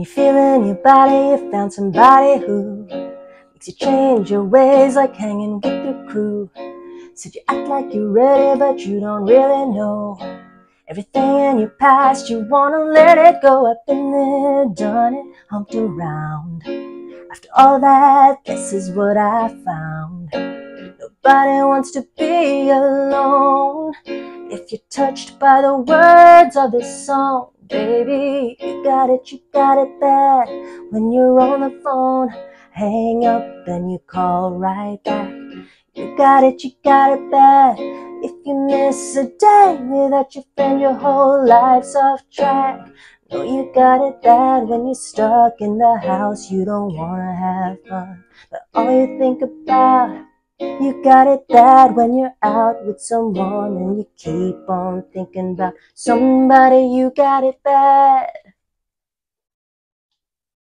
you feel in your body you found somebody who makes you change your ways like hanging with your crew. Said you act like you're ready, but you don't really know. Everything in your past, you wanna let it go. I've been there, done it, humped around. After all that, this is what I found. Nobody wants to be alone. If you're touched by the words of this song, baby, you got it, you got it bad. When you're on the phone, hang up and you call right back. You got it, you got it bad. If you miss a day without your friend, your whole life's off track. Know you got it bad when you're stuck in the house, you don't wanna have fun. But all you think about, you got it bad when you're out with someone and you keep on thinking about somebody, you got it bad.